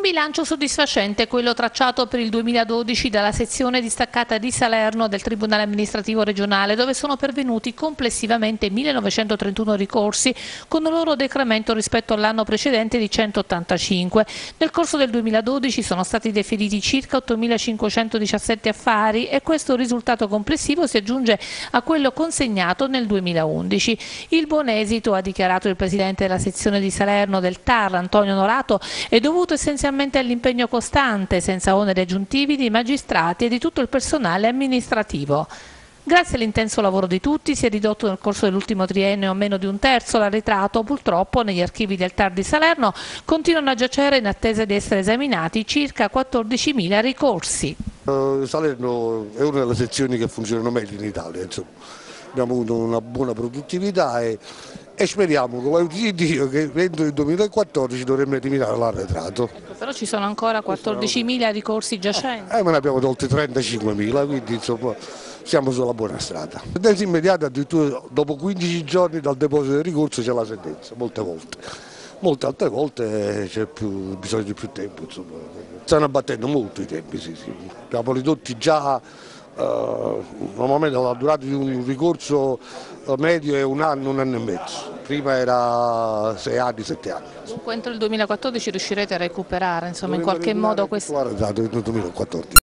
Bilancio soddisfacente quello tracciato per il 2012 dalla sezione distaccata di Salerno del Tribunale amministrativo regionale dove sono pervenuti complessivamente 1931 ricorsi con un loro decremento rispetto all'anno precedente di 185. Nel corso del 2012 sono stati deferiti circa 8.517 affari e questo risultato complessivo si aggiunge a quello consegnato nel 2011. Il buon esito, ha dichiarato il Presidente della sezione di Salerno del TAR Antonio Norato, è dovuto essenzialmente essenzialmente all'impegno costante, senza oneri aggiuntivi, di magistrati e di tutto il personale amministrativo. Grazie all'intenso lavoro di tutti si è ridotto nel corso dell'ultimo triennio a meno di un terzo l'arretrato, purtroppo negli archivi del TAR di Salerno continuano a giacere in attesa di essere esaminati circa 14.000 ricorsi. Uh, Salerno è una delle sezioni che funzionano meglio in Italia, insomma. abbiamo avuto una buona produttività e e speriamo come di Dio che entro il 2014 dovremmo eliminare l'arretrato. Ecco, però ci sono ancora 14.000 ricorsi giacenti. Eh, ma ne abbiamo tolti 35.000, quindi insomma siamo sulla buona strada. Sentenza immediata addirittura dopo 15 giorni dal deposito del ricorso c'è la sentenza, molte volte. Molte altre volte c'è bisogno di più tempo, insomma. Stanno abbattendo molto i tempi, sì, sì. Abbiamo ridotti già Uh, normalmente la durata di un ricorso medio è un anno, un anno e mezzo, prima era sei anni, sette anni. Dunque entro il 2014 riuscirete a recuperare insomma, in qualche modo questo? Guarda, nel 2014.